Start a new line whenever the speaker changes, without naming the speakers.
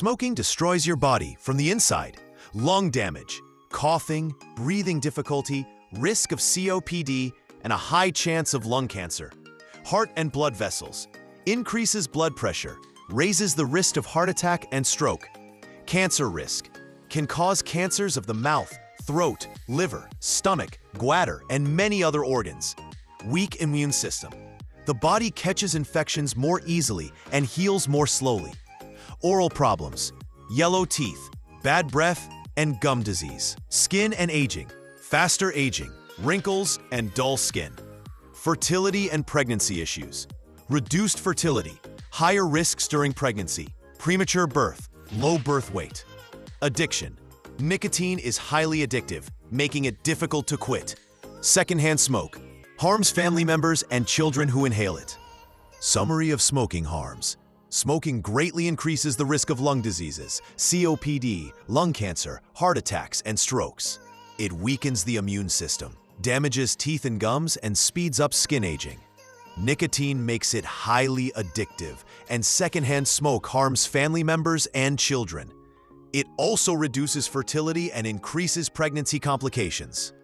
Smoking destroys your body from the inside. Lung damage, coughing, breathing difficulty, risk of COPD, and a high chance of lung cancer. Heart and blood vessels, increases blood pressure, raises the risk of heart attack and stroke. Cancer risk, can cause cancers of the mouth, throat, liver, stomach, bladder, and many other organs. Weak immune system. The body catches infections more easily and heals more slowly. Oral problems, yellow teeth, bad breath, and gum disease. Skin and aging, faster aging, wrinkles, and dull skin. Fertility and pregnancy issues. Reduced fertility, higher risks during pregnancy, premature birth, low birth weight. Addiction. Nicotine is highly addictive, making it difficult to quit. Secondhand smoke. Harms family members and children who inhale it. Summary of smoking harms. Smoking greatly increases the risk of lung diseases, COPD, lung cancer, heart attacks, and strokes. It weakens the immune system, damages teeth and gums, and speeds up skin aging. Nicotine makes it highly addictive, and secondhand smoke harms family members and children. It also reduces fertility and increases pregnancy complications.